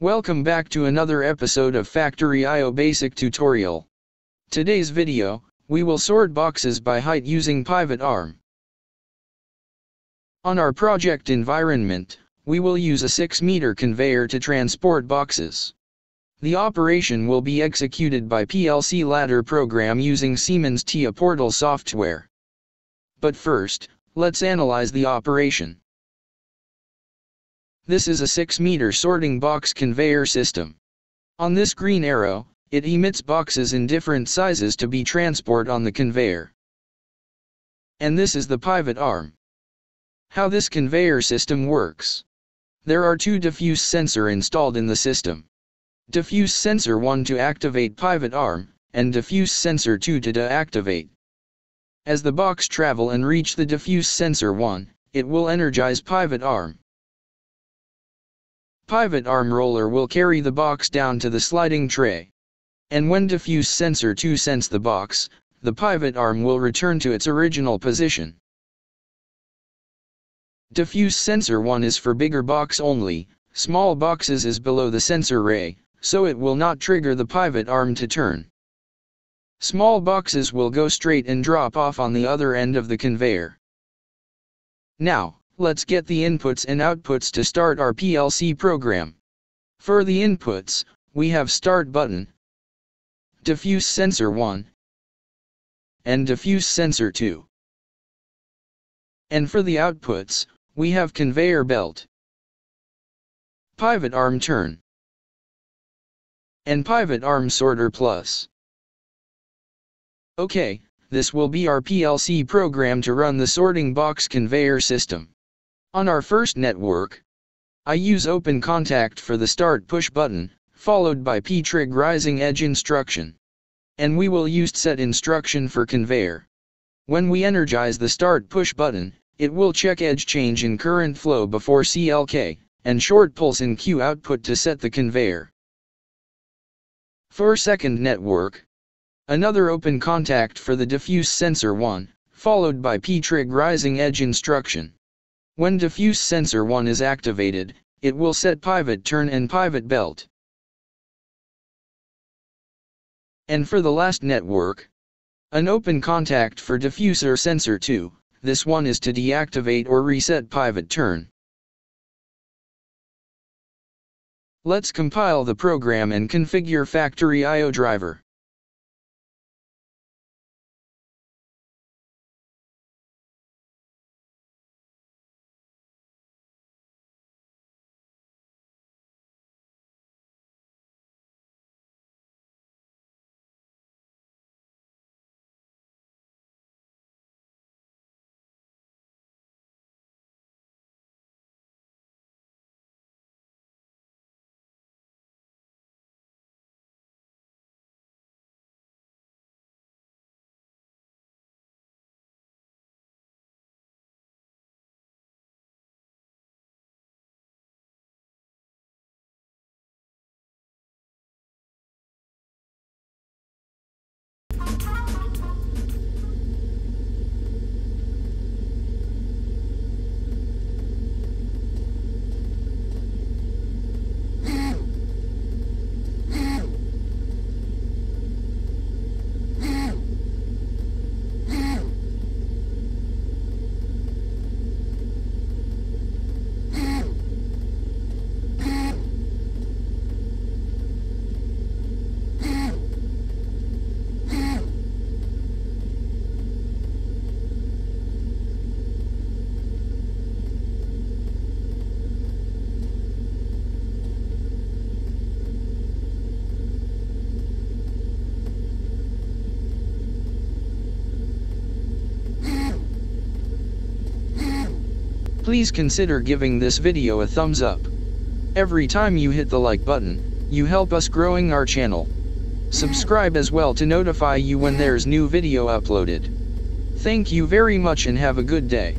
Welcome back to another episode of Factory IO Basic Tutorial. Today's video, we will sort boxes by height using pivot arm. On our project environment, we will use a 6 meter conveyor to transport boxes. The operation will be executed by PLC ladder program using Siemens TIA portal software. But first, let's analyze the operation. This is a 6 meter sorting box conveyor system. On this green arrow, it emits boxes in different sizes to be transported on the conveyor. And this is the pivot arm. How this conveyor system works. There are two diffuse sensor installed in the system. Diffuse sensor 1 to activate pivot arm, and diffuse sensor 2 to deactivate. As the box travel and reach the diffuse sensor 1, it will energize pivot arm. Pivot arm roller will carry the box down to the sliding tray. And when diffuse sensor 2 sense the box, the pivot arm will return to its original position. Diffuse sensor 1 is for bigger box only, small boxes is below the sensor ray, so it will not trigger the pivot arm to turn. Small boxes will go straight and drop off on the other end of the conveyor. Now, let's get the inputs and outputs to start our PLC program. For the inputs, we have start button, diffuse sensor 1, and diffuse sensor 2. And for the outputs, we have conveyor belt, pivot arm turn, and pivot arm sorter plus. Okay, this will be our PLC program to run the sorting box conveyor system. On our first network, I use open contact for the start push button, followed by P-trig rising edge instruction. And we will use set instruction for conveyor. When we energize the start push button, it will check edge change in current flow before CLK, and short pulse in Q output to set the conveyor. For second network, another open contact for the diffuse sensor 1, followed by P-trig rising edge instruction. When diffuse sensor 1 is activated, it will set pivot turn and pivot belt. And for the last network, an open contact for diffuser sensor 2, this one is to deactivate or reset pivot turn. Let's compile the program and configure factory IO driver. Please consider giving this video a thumbs up. Every time you hit the like button, you help us growing our channel. Subscribe as well to notify you when there's new video uploaded. Thank you very much and have a good day.